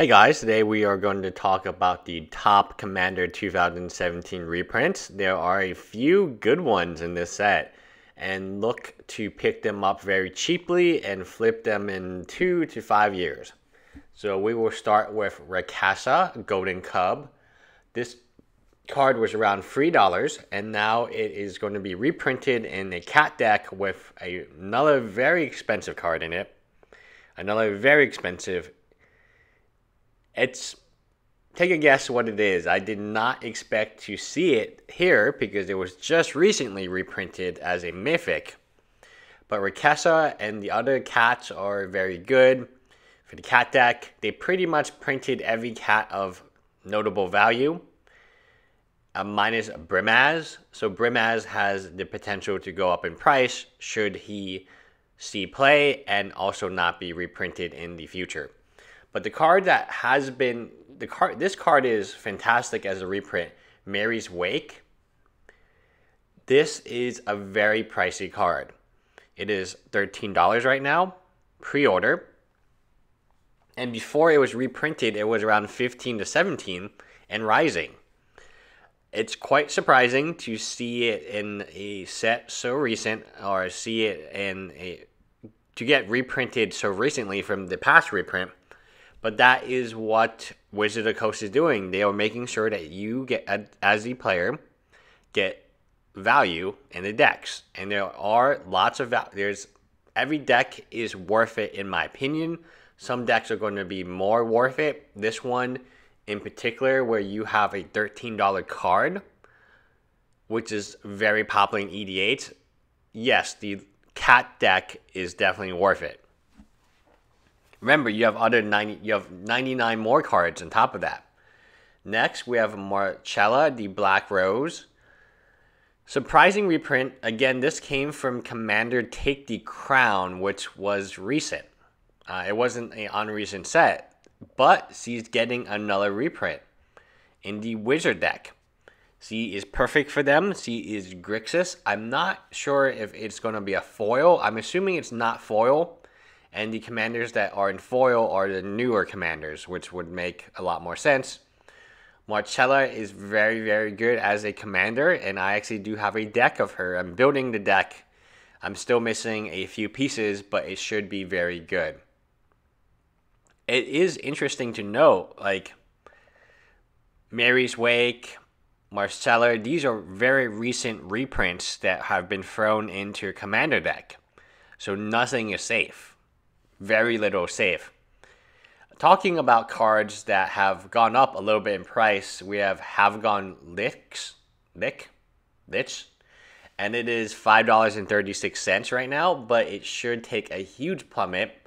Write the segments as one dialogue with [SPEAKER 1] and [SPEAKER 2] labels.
[SPEAKER 1] Hey guys, today we are going to talk about the top Commander 2017 reprints. There are a few good ones in this set, and look to pick them up very cheaply and flip them in two to five years. So we will start with Raksha Golden Cub. This card was around $3 and now it is going to be reprinted in a cat deck with a, another very expensive card in it. Another very expensive. It's take a guess what it is. I did not expect to see it here because it was just recently reprinted as a mythic. But Raksha and the other cats are very good. For the cat deck, they pretty much printed every cat of notable value a minus Brimaz. So Brimaz has the potential to go up in price should he see play and also not be reprinted in the future. But the card that has been the card this card is fantastic as a reprint, Mirari's Wake. This is a very pricey card. It is $13 right now, pre-order. And before it was reprinted, it was around 15 to 17 and rising it's quite surprising to see it in a set so recent or see it in a to get reprinted so recently from the past reprint but that is what wizard of coast is doing. They are making sure that you get as the player get value in the decks. And there are lots of val- there's every deck is worth it in my opinion. Some decks are going to be more worth it. This one in particular where you have a $13 card, which is very popular in EDH, yes, the cat deck is definitely worth it. Remember, you have other 90, you have 99 more cards on top of that. Next, we have Marchesa, the Black Rose. Surprising reprint. Again, this came from Commander Take the Crown, which was recent. Uh, it wasn't an unrecent set but she's getting another reprint in the Wizard deck. She is perfect for them. She is Grixis. I'm not sure if it's going to be a foil. I'm assuming it's not foil. And the commanders that are in foil are the newer commanders, which would make a lot more sense. Marchesa is very, very good as a commander, and I actually do have a deck of her. I'm building the deck. I'm still missing a few pieces, but it should be very good it is interesting to note, like Mirari's Wake, Marcella, these are very recent reprints that have been thrown into your commander deck. So nothing is safe. Very little safe. Talking about cards that have gone up a little bit in price, we have Havengul Licks, Lick, Lich, and it is $5.36 right now, but it should take a huge plummet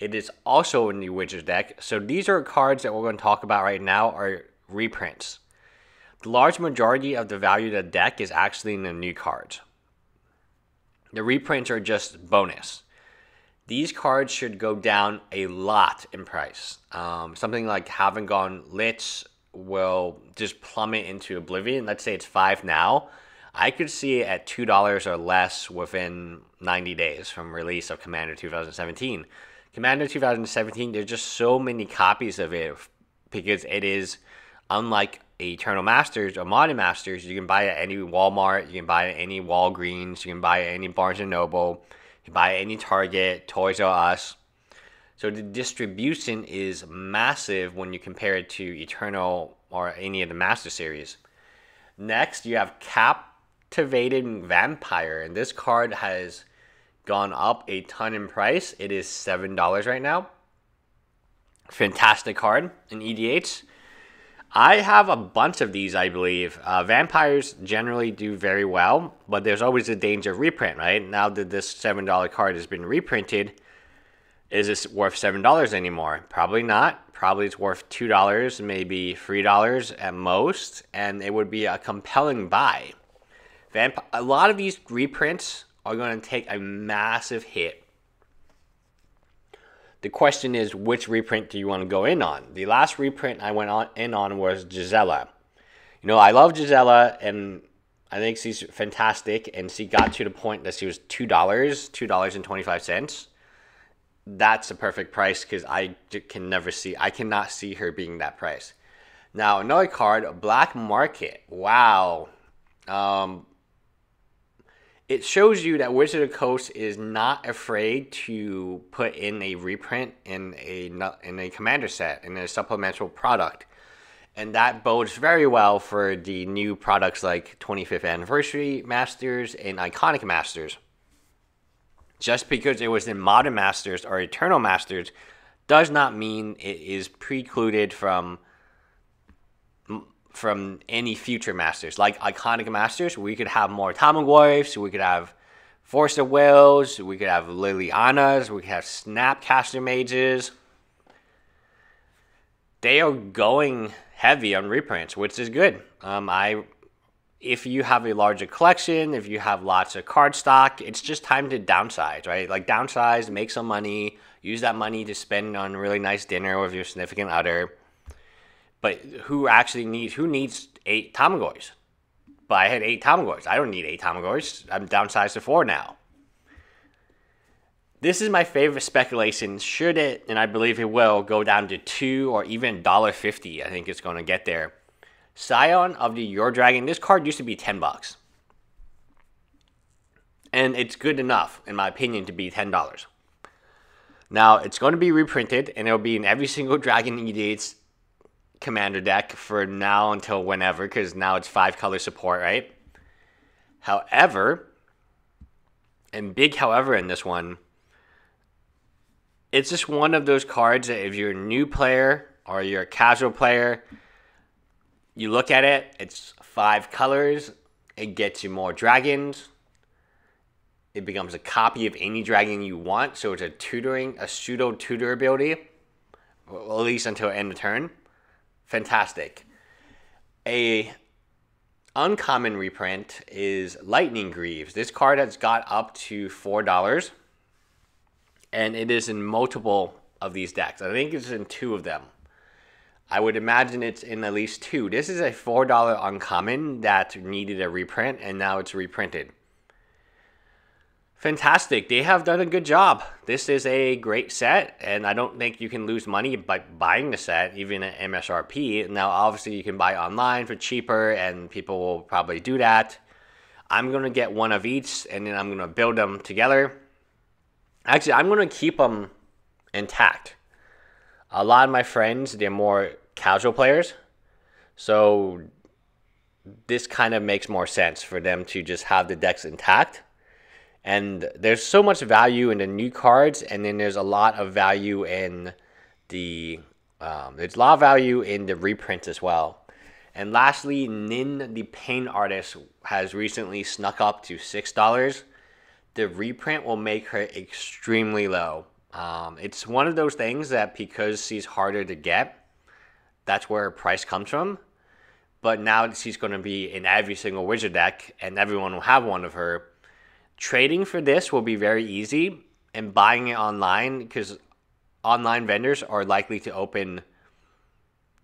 [SPEAKER 1] it is also in the Wizards deck. So these are cards that we're going to talk about right now are reprints. The large majority of the value of the deck is actually in the new cards. The reprints are just bonus. These cards should go down a lot in price. Um, something like Havengul Lich will just plummet into oblivion. Let's say it's five now. I could see it at two dollars or less within 90 days from release of Commander 2017. Commander 2017, there's just so many copies of it because it is unlike Eternal Masters or Modern Masters. You can buy it at any Walmart, you can buy it at any Walgreens, you can buy it at any Barnes and Noble, buy any Target, Toys R Us. So the distribution is massive when you compare it to Eternal or any of the Master series. Next, you have Captivating Vampire, and this card has gone up a ton in price. It is $7 right now. Fantastic card in EDH. I have a bunch of these, I believe. Uh, vampires generally do very well, but there's always a danger of reprint, right? Now that this $7 card has been reprinted, is this worth $7 anymore? Probably not. Probably it's worth $2, maybe $3 at most, and it would be a compelling buy. Vamp- a lot of these reprints are going to take a massive hit. The question is, which reprint do you want to go in on? The last reprint I went on in on was Gisela. You know, I love Gisela, and I think she's fantastic. And she got to the point that she was two dollars, two dollars and twenty five cents. that's a perfect price because I can never see, I cannot see her being that price. Now, another card, Black Market. Wow. Um, it shows you that Wizard of Coast is not afraid to put in a reprint in a in a commander set in a supplemental product, and that bodes very well for the new products like 25th Anniversary Masters and Iconic Masters. Just because it was in Modern Masters or Eternal Masters does not mean it is precluded from from any future masters. Like iconic masters, we could have more Tarmogoyfs, we could have Force of Wills, we could have Lilianas, we could have Snapcaster Mages. They are going heavy on reprints, which is good. Um, I, if you have a larger collection, if you have lots of card stock, it's just time to downsize, right? Like downsize, make some money, use that money to spend on a really nice dinner with your significant other but who actually needs who needs eight Tarmogoyfs? But I had eight Tarmogoyfs. I don't need eight Tarmogoyfs. I'm downsized to four now. This is my favorite speculation. Should it, and I believe it will, go down to two or even dollar fifty, I think it's going to get there. Scion of the Ur-Dragon. This card used to be 10 bucks. And it's good enough, in my opinion, to be $10. Now, it's going to be reprinted, and it'll be in every single Dragon Edict commander deck for now until whenever, because now it's five color support, right? However, and big however in this one, it's just one of those cards that if you're a new player or you're a casual player, you look at it, it's five colors, it gets you more dragons. It becomes a copy of any dragon you want, so it's a tutoring, a pseudo tutor ability, at least until end of turn fantastic. A uncommon reprint is Lightning Greaves. This card has got up to four dollars, and it is in multiple of these decks. I think it's in two of them. I would imagine it's in at least two. This is a four dollar uncommon that needed a reprint, and now it's reprinted fantastic. They have done a good job. This is a great set, and I don't think you can lose money by buying the set, even at MSRP. Now, obviously, you can buy online for cheaper, and people will probably do that. I'm going to get one of each, and then I'm going to build them together. Actually, I'm going to keep them intact. A lot of my friends, they're more casual players. So this kind of makes more sense for them to just have the decks intact and there's so much value in the new cards, and then there's a lot of value in the um, there's a lot of value in the reprints as well. And lastly, Nin the Pain Artist has recently snuck up to six dollars. The reprint will make her extremely low. Um, it's one of those things that because she's harder to get, that's where her price comes from. But now she's going to be in every single wizard deck, and everyone will have one of her trading for this will be very easy and buying it online because online vendors are likely to open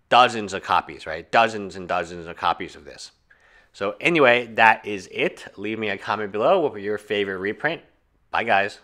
[SPEAKER 1] dozens of copies, right? Dozens and dozens of copies of this. So, anyway, that is it. Leave me a comment below with your favorite reprint. Bye, guys.